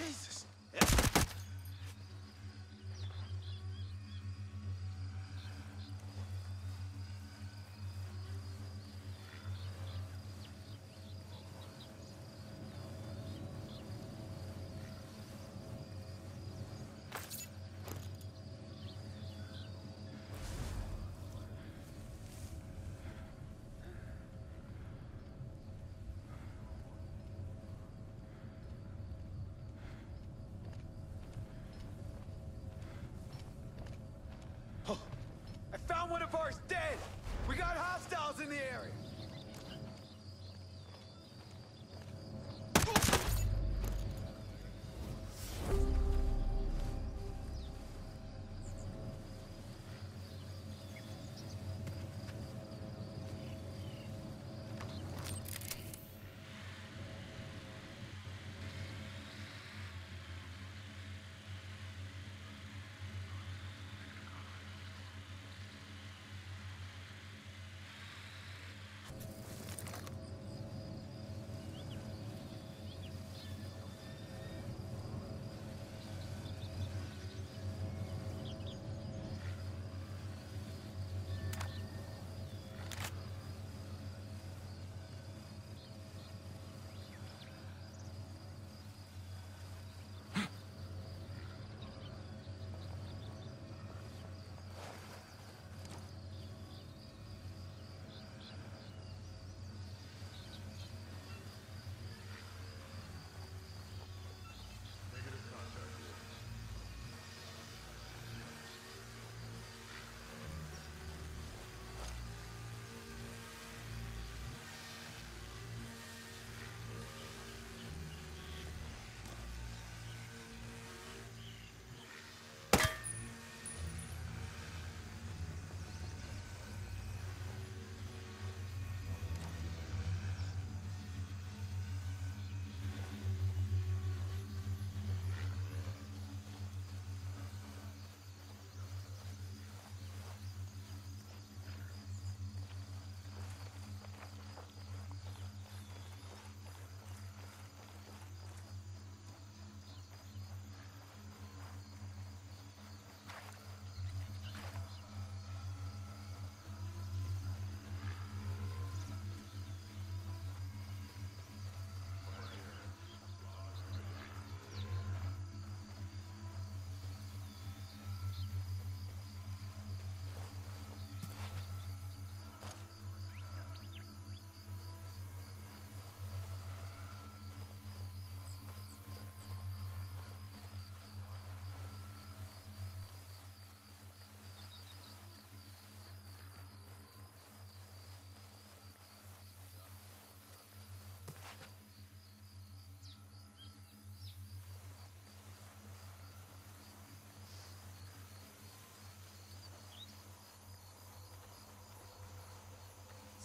Jesus!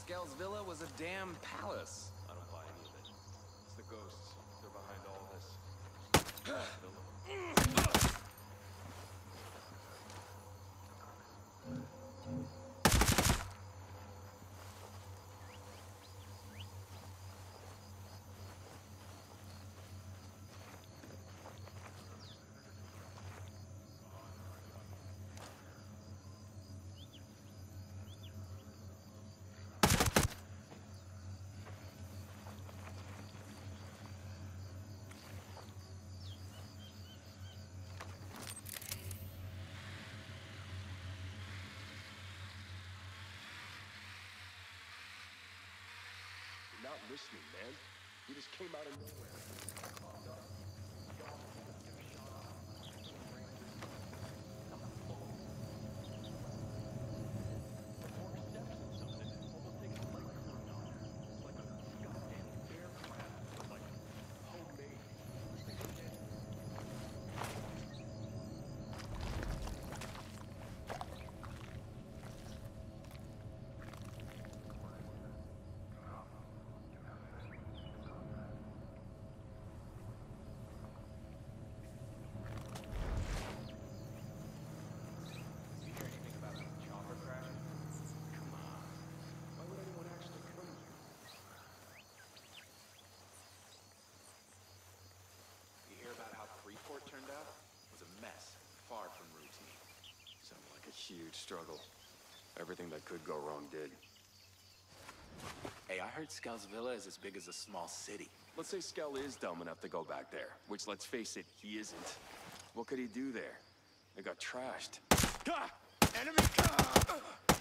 Skell's Villa was a damn palace. I don't buy any of it. It's the ghosts. They're behind all this. listening, man. You just came out of nowhere. Sounded like a huge struggle. Everything that could go wrong did. Hey, I heard Skell's Villa is as big as a small city. Let's say Skell is dumb enough to go back there, which, let's face it, he isn't. What could he do there? It got trashed. Ah! Enemy! Ah!